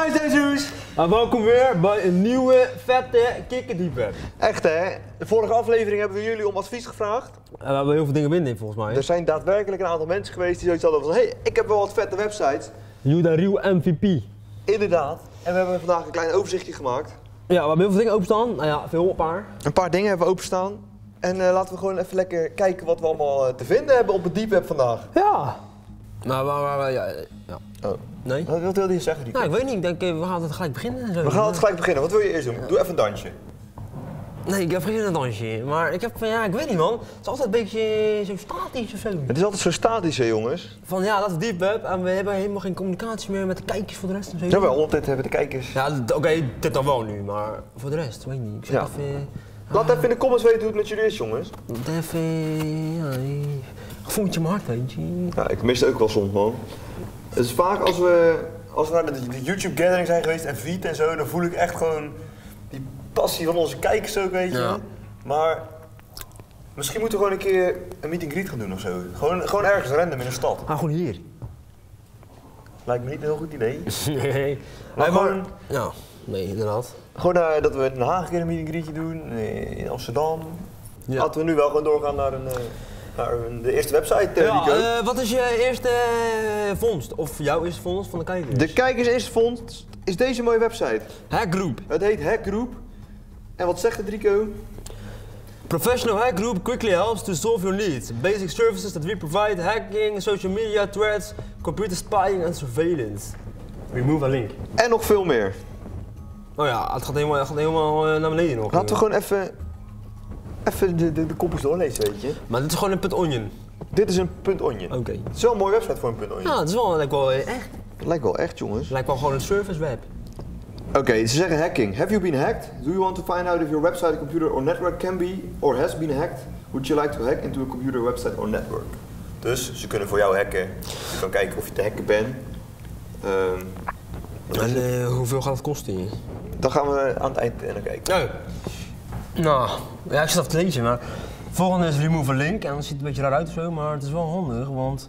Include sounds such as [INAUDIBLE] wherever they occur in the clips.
PlayStation's! En welkom weer bij een nieuwe vette kikkerdieper. Echt hè? De vorige aflevering hebben we jullie om advies gevraagd. En we hebben heel veel dingen binnen volgens mij. Er zijn daadwerkelijk een aantal mensen geweest die zoiets hadden van... Hé, hey, ik heb wel wat vette websites. Juda Real MVP. Inderdaad. En we hebben vandaag een klein overzichtje gemaakt. Ja, we hebben heel veel dingen openstaan. Nou ja, veel, een paar. Een paar dingen hebben we openstaan. En eh, laten we gewoon even lekker kijken wat we allemaal eh, te vinden hebben op het Deep Web vandaag. Ja. Nou, waar, waar, waar- ja, ja. Oh. Nee? Wat wat wilde je zeggen, Rico? Nou, ik weet niet. Ik denk, eh, we gaan het gelijk beginnen en zo. We gaan het gelijk beginnen. Wat wil je eerst doen? Doe even een dansje. Nee, ik heb geen dansje. Maar ik heb, ja, ik weet niet man. Het is altijd een beetje zo statisch of zo. Het is altijd zo statisch hè jongens. Van ja, dat is deep web en we hebben helemaal geen communicatie meer met de kijkers voor de rest en zo. Jawel, altijd hebben de kijkers. Ja, d- oké, dit dan wel nu, maar voor de rest, weet niet. Ik zeg Ja. even... Laat even in de comments weten hoe het met jullie is jongens. Even... Ja, in mijn hart, weet je. Ja, ik mis het ook wel soms man. Het is vaak als we, als we naar de, de YouTube gathering zijn geweest en Viet en zo, dan voel ik echt gewoon die passie van onze kijkers ook, weet je. Ja. Maar misschien moeten we gewoon een keer een meet and greet gaan doen of zo. Gewoon, gewoon ergens random in een stad. Ah, gewoon hier. Lijkt me niet een heel goed idee. [LAUGHS] nee. Maar Maar gewoon, Ja, nee, inderdaad. gewoon eh, dat we in Den Haag een keer een meet and greetje doen, eh, in Amsterdam. Ja. Laten we nu wel gewoon doorgaan naar, een, eh, naar de eerste website, eh, Ja, Rico. eh, wat is je eerste eh, vondst? Of jouw eerste vondst van de kijkers? de kijkers eerste vondst is deze mooie website. Hackgroep. Het heet Hackgroep. En wat zegt het Rico? Professional hack group quickly helps to solve your needs. Basic services that we provide, hacking, social media, threats, computer spying and surveillance. Remove a link. En nog veel meer. Oh ja, het gaat helemaal, het gaat helemaal naar beneden nog. Laten we gewoon even, even de, de, de kopjes doorlezen, weet je. Maar dit is gewoon een put onion. Dit is een punt onion. Oké. Het is wel een mooie website voor een punt onion. Ja, het is wel, lijkt wel eh, echt. Het lijkt wel echt, jongens. Het lijkt wel gewoon een service web. Oké, ze zeggen hacking. Have you been hacked? Do you want to find out if your website, computer or network can be or has been hacked? Would you like to hack into a computer, website or network? Dus ze kunnen voor jou hacken. Je kan kijken of je te hacken bent. Ehm, En eh, hoeveel gaat het kosten hier? dan gaan we aan het eind eh, kijken. Nou, nou, ja, ik zit even te lezen, maar volgende is remove a link en dan ziet een beetje raar uit of zo, maar het is wel handig, want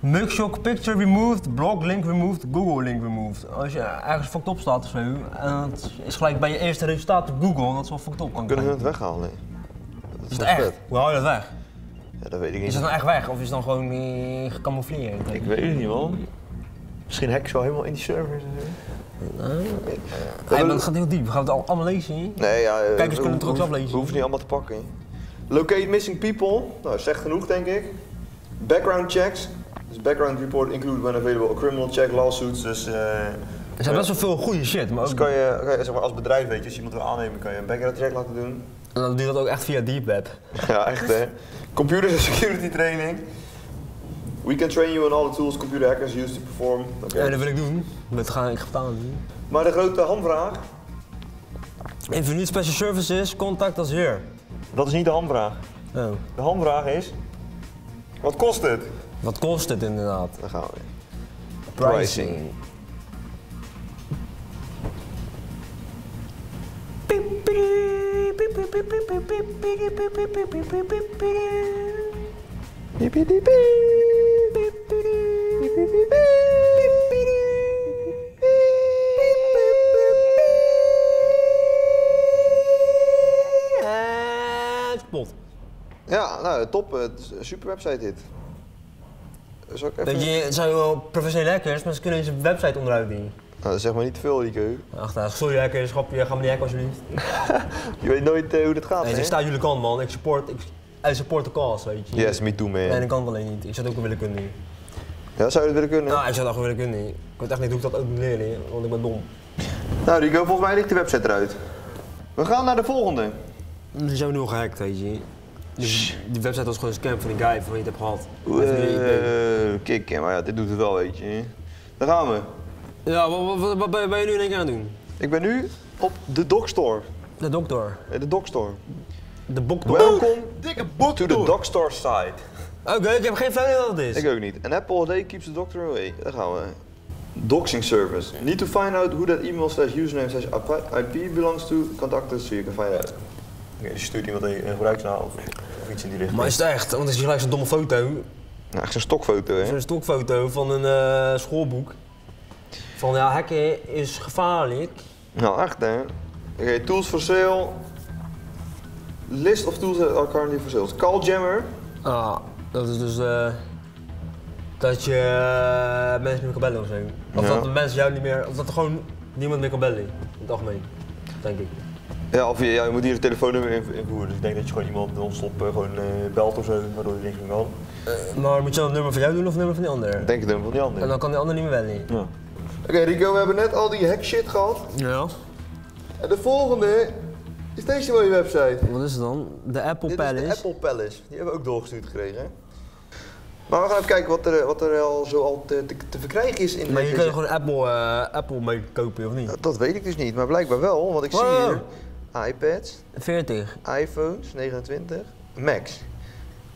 Mugshot picture removed, blog link removed, Google link removed. Als je ergens fucked op staat of zo, en het is gelijk bij je eerste resultaat op Google, dat is wel fucked op kan Kunnen we het weghalen? Nee. Dat Is het echt? vet. Hoe haal je dat weg? Ja, dat weet ik Is niet. het dan echt weg of is het dan gewoon eh, gecamoufleerd? Ik weet het niet, man. Misschien hacken ze wel helemaal in die servers en zo. Ja, maar het gaat heel diep, we gaan het al- allemaal lezen hier. Nee, ja, Kijkers kunnen het er ook hoeven- zelf lezen. We hoeven niet allemaal te pakken. Locate missing people. Nou, zegt genoeg, denk ik. Background checks. Dus background report include when available a criminal check, lawsuits. Dus, eh, Er zijn best wel veel goede shit, maar dus ook, kan je, kan je zeg maar, als bedrijf, weet je, als je iemand wil aannemen, kan je een background check laten doen. en dan doe je dat ook echt via deep web. ja, echt hè. Computer security training. We can train you on all the tools computer hackers use to perform. Oké. Ja, dat wil ik doen. Dat ga ik betalen. Maar de grote hamvraag, If you need special services, contact us here. dat is niet de hamvraag. Oh. De hamvraag is, wat kost het? Wat kost het inderdaad? Daar gaan we. Pricing. En Ja, nou, top. Een super website dit. Ik even... Je, het zijn wel professionele hackers, maar ze kunnen deze website onderuit doen. Nou, zeg maar niet te veel, Rico. [LAUGHS] Ach, nou, sorry hackers, grapje, ga me niet hacken alsjeblieft. Je weet nooit eh, hoe dat gaat, Nee, hè? ik sta aan jullie kant man, ik support, ik, I support the cause, weet je. Yes, me too, man. Nee, dat kan het alleen niet. Ik zat ook een willen niet. Ja, zou je dat willen kunnen? Nou, ik zat ook een willen niet. Ik weet echt niet hoe ik dat ook moet leren, want ik ben dom. Nou, Rico, volgens mij ligt de website eruit. We gaan naar de volgende. Ze zijn nu al gehackt, weet je. Die, die website was gewoon een scam van die guy van wie je het hebt gehad. Uh, kick, maar ja, dit doet het wel, weet je. Daar gaan we. Ja, wat, wat, wat, wat ben je- nu in één keer aan het doen? Ik ben nu op de Dogstore. De dokter. Eh, De Dogstore. De bokdok. Welkom Dikke to the Dogstore site. Oké, ik heb geen flauw idee wat het is. Ik ook niet. An Apple a day keeps the doctor away. Daar gaan we. Doxing service. Need to find out who that email slash username slash IP belongs to. Contact us so you can find out. Dus je stuurt iemand een gebruiksnaam of, of iets in die richting. Maar is het echt? Want het is gelijk zo'n domme foto. Nou, echt zo'n stokfoto, hè? Zo'n stokfoto van een eh, schoolboek. Van ja, hacken is gevaarlijk. Nou, echt hè. Oké, tools for sale. List of tools that are currently for sale. Calljammer. Ah, dat is dus eh, dat je eh, mensen niet meer kan bellen of zo. Of Ja. dat de mensen jou niet meer, of dat er gewoon niemand meer kan bellen. In het algemeen, denk ik. Ja, of je, ja, je moet hier een telefoonnummer in- invoeren. Dus ik denk dat je gewoon iemand non-stop eh, gewoon eh, belt of zo, waardoor je niet kan. Maar moet je dan het nummer van jou doen of het nummer van die ander? Ik denk het nummer van die En andere. dan kan die ander niet meer bellen. Ja. Oké Rico, we hebben net al die hack shit gehad. Ja. En de volgende is deze mooie website. Wat is het dan? De Apple Dit Palace. is de Apple Palace. Die hebben we ook doorgestuurd gekregen. Maar we gaan even kijken wat er, wat er al zo al te, te, te verkrijgen is in Maar je kan er gewoon Apple, eh, Apple mee kopen of niet? Dat- Dat weet ik dus niet, maar blijkbaar wel, want ik zie Wow. hier iPads, 40. iPhones 29, Macs,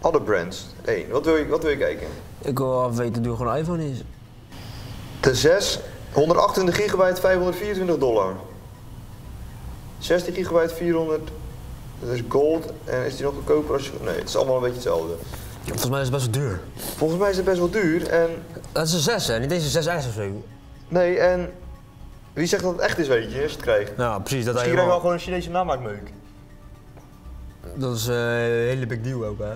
other brands 1. Wat wil je, wat wil je kijken? Ik wil wel weten hoe gewoon een iPhone is. De 6, 128 gigabyte, 524 dollar. 16 gigabyte, 400. Dat is gold. En is die nog goedkoper als je... Nee, het is allemaal een beetje hetzelfde. Volgens mij is het best wel duur. Volgens mij is het best wel duur en... Dat is een 6 hè, niet deze 6S of zo. Nee, en... Wie zegt dat het echt is, weet je, als je het krijgt? Ja, precies. Dat, Misschien wel gewoon een Chinese namaakmeuk. dat is eh, een hele big deal ook hè.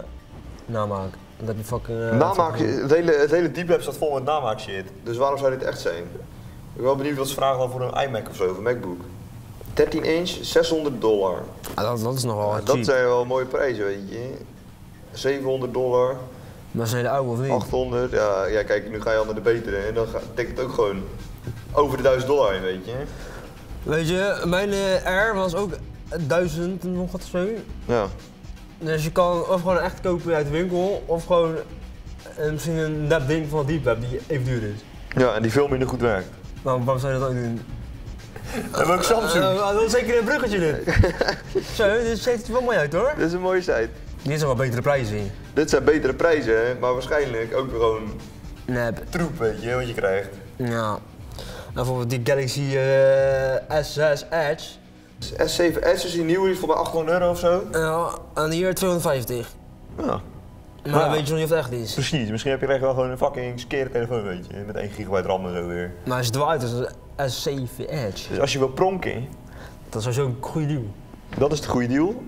Namaak. Dat heb je fucking... eh, Namaak, het hele, het hele deep web staat vol met namaak shit. Dus waarom zou dit echt zijn? Ik ben wel benieuwd wat ze vragen dan voor een iMac of zo, of een MacBook. 13 inch, 600 dollar. Ah, dat, dat is nog wel Ja, cheap. dat zijn wel mooie prijzen, weet je. 700 dollar, Maar zijn de oude of niet? 800. Ja, ja, kijk, nu ga je al naar de betere en dan ga- het ook gewoon over de 1000 dollar weet je. Weet je, mijn eh, R was ook 1000 en nog wat of zo. Ja. Dus je kan of gewoon echt kopen uit de winkel, of gewoon eh, misschien een nep ding van Deep Web die even duur is. ja, en die veel minder goed werkt. Nou, waarom zou je dat ook doen? [LAUGHS] Hebben ook Samsung. Dat is zeker een bruggetje dit. [LAUGHS] Zo, dit ziet er wel mooi uit hoor. Dit is een mooie site. Dit zijn wel betere prijzen. Dit zijn betere prijzen, hè, maar waarschijnlijk ook gewoon Nep. troep, weet je, wat je krijgt. Ja. En bijvoorbeeld die Galaxy eh, S6 Edge. S7S is die nieuwe, die is voor bij 800 euro of zo. Ja, en hier 250. Ja. Maar Ja. weet je nog niet of het echt is. Precies, misschien heb je echt wel gewoon een fucking skere telefoon, weet je, met 1 gigabyte RAM en zo weer. Maar ziet er wel uit als een S7 Edge. Dus als je wil pronken, Dat is sowieso een goede deal. dat is de goede deal.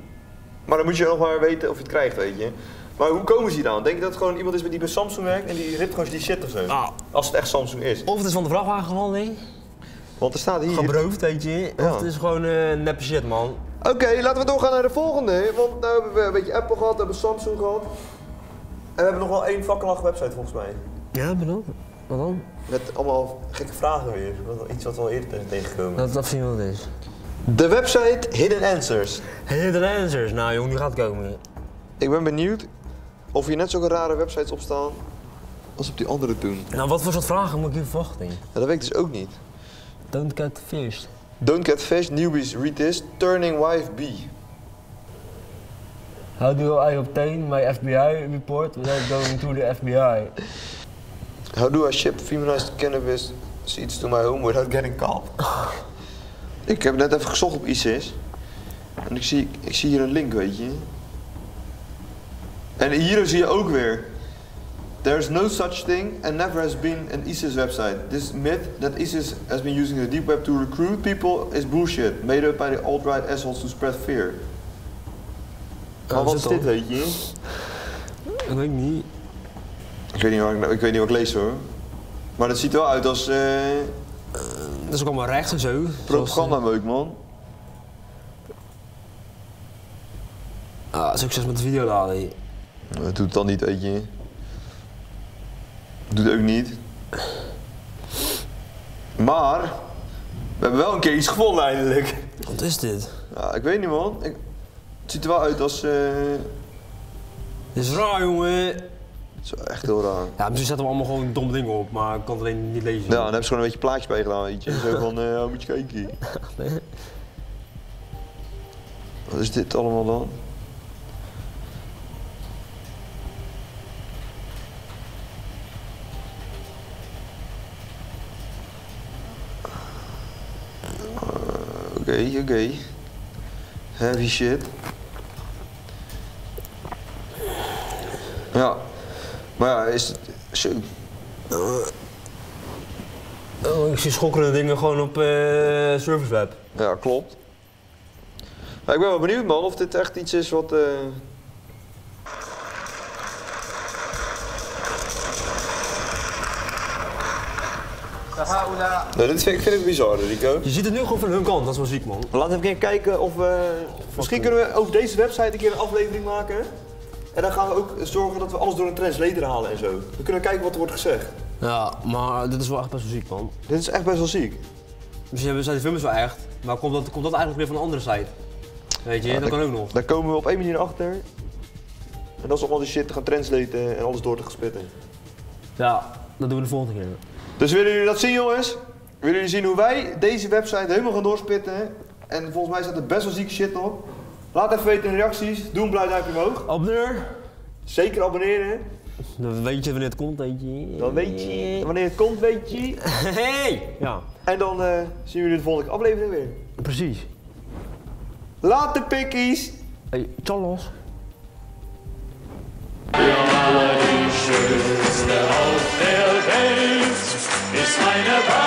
Maar dan moet je nog maar weten of je het krijgt, weet je. Maar hoe komen ze hier aan? Denk je dat het gewoon iemand is met die bij Samsung werkt en die ript gewoon die shit of zo? Ah. Als het echt Samsung is. Of het is van de vrachtwagen gevallen, nee. Want er staat hier... Gebroofd, weet je. Of Ja. het is gewoon neppe shit, man. Oké, laten we doorgaan naar de volgende. Want nu hebben we een beetje Apple gehad, we hebben Samsung gehad. En we hebben nog wel één vakkenlag website volgens mij. Ja, bedoel. Wat dan? Met allemaal gekke vragen weer. Wat- Iets wat we al eerder zijn tegengekomen. Dat, dat zien we wat het is. De website Hidden Answers. Hidden Answers. Nou jong, nu gaat het komen. Ik ben benieuwd of hier net zulke rare websites op staan als op die andere toen. Nou, wat voor soort vragen moet ik hier verwachten? Ja, dat weet ik dus ook niet. Don't get fished. Don't get fish, newbies read this, turning wife B. How do I obtain my FBI report without going to the FBI? How do I ship feminized cannabis seeds to my home without getting caught? ik heb net even gezocht op ISIS. En ik zie, ik zie hier een link, weet je. En hier zie je ook weer. There is no such thing and never has been an ISIS website. This myth that ISIS has been using the deep web to recruit people is bullshit. Made up by the alt-right assholes to spread fear. Maar wat zit is dit, al. weet je? Ik weet niet. Ik weet niet waar ik, ik, weet niet wat ik lees hoor. Maar het ziet er wel uit als eh Dat is ook allemaal rechts en zo. propagandameuk, man. Ah, succes met de video laden. Dat doet het dan niet, weet je. Doet ook niet. Maar, we hebben wel een keer iets gevonden eindelijk. Wat is dit? Ja, ik weet niet man. Ik, het ziet er wel uit als... eh Dit is raar, jongen. het is wel echt heel raar. Ja, misschien zetten we allemaal gewoon domme dingen op, maar ik kan het alleen niet lezen. Ja, dan hebben ze gewoon een beetje plaatjes bij gedaan, weet je. Zo van, eh oh, moet je kijken. [LAUGHS] Nee. Wat is dit allemaal dan? Oké, oké. Heavy shit. Ja. Maar ja, is het... Zo. Oh, ik zie schokkende dingen gewoon op eh service web. Ja, klopt. Maar ik ben wel benieuwd man, of dit echt iets is wat... eh, Nee, dit vind ik, vind ik bizar, Rico. Je ziet het nu gewoon van hun kant, dat is wel ziek man. Laten we even kijken of we... Misschien kunnen we over deze website een keer een aflevering maken. En dan gaan we ook zorgen dat we alles door een translator halen en zo. Dan kunnen we kijken wat er wordt gezegd. Ja, maar dit is wel echt best wel ziek man. Dit is echt best wel ziek. Misschien hebben ze die film is wel echt, maar komt dat, komt dat eigenlijk weer van een andere site? Weet je, dat kan ook nog. Daar komen we op één manier achter. En dat is om al die shit te gaan translaten en alles door te gaan spitten. Ja, dat doen we de volgende keer. Dus willen jullie dat zien, jongens? Willen jullie zien hoe wij deze website helemaal gaan doorspitten? En volgens mij staat er best wel zieke shit op. Laat even weten in de reacties. Doe een blauw duimpje omhoog. Abonneur. Zeker abonneren. Dan weet je wanneer het komt, weet je. Dan weet je. Wanneer het komt, weet je. [LAUGHS] Hey! Ja. En dan uh, zien jullie de volgende aflevering weer. Precies. Later, pikkies. Hey, tjallos. los. meine Wahl.